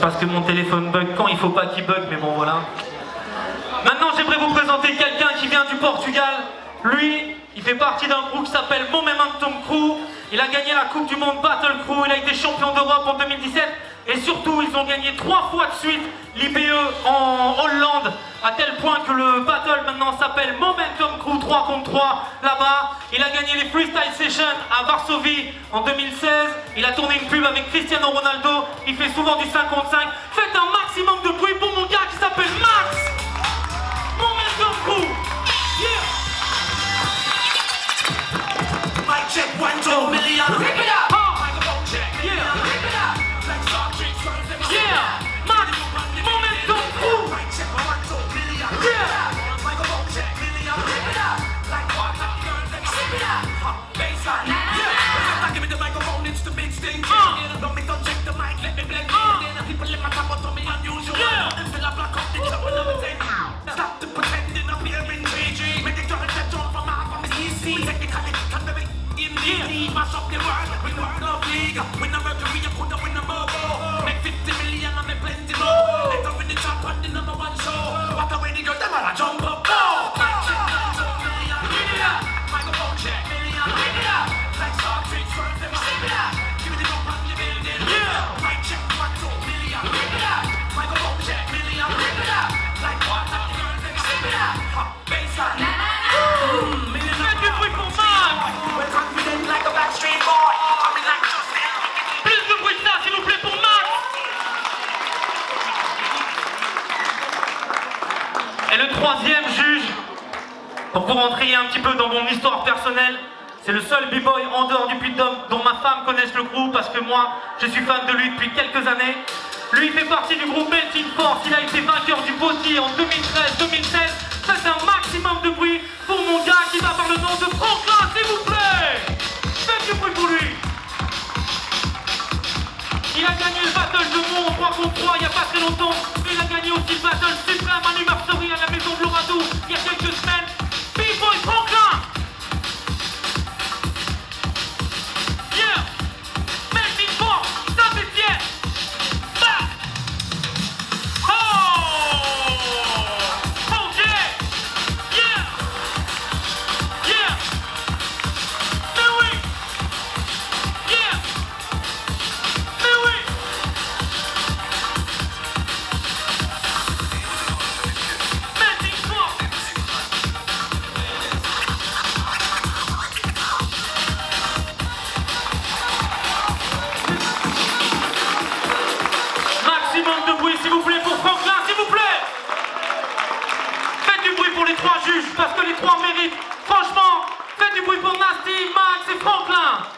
Parce que mon téléphone bug quand il faut pas qu'il bug, mais bon voilà. Maintenant, j'aimerais vous présenter quelqu'un qui vient du Portugal. Lui, il fait partie d'un groupe qui s'appelle Momentum Crew. Il a gagné la Coupe du Monde Battle Crew. Il a été champion d'Europe en 2017. Et surtout, ils ont gagné trois fois de suite l'IBE en Hollande, à tel point que le battle maintenant s'appelle Momentum Crew 3 contre 3 là-bas. Il a gagné les Freestyle Sessions à Varsovie en 2016. Il a tourné une pub avec Cristiano Ronaldo. Il fait souvent du 5 contre 5. Faites Hallelujah. We number troisième juge, pour vous rentrer un petit peu dans mon histoire personnelle, c'est le seul b-boy en dehors du Puy-de-Dôme dont ma femme connaisse le groupe parce que moi, je suis fan de lui depuis quelques années. Lui, il fait partie du groupe Melting Force. Il a été vainqueur du Botti en 2013-2016. Faites un maximum de bruit pour mon gars qui va par le nom de Franklin, s'il vous plaît Faites du bruit pour lui il a gagné le battle de Mont 3 contre 3 il pas très longtemps. Il a gagné aussi le battle suprême anniversary à la maison de Loradou il y a quelques trois juges parce que les trois méritent. Franchement, faites du bruit pour Nasty, Max et Franklin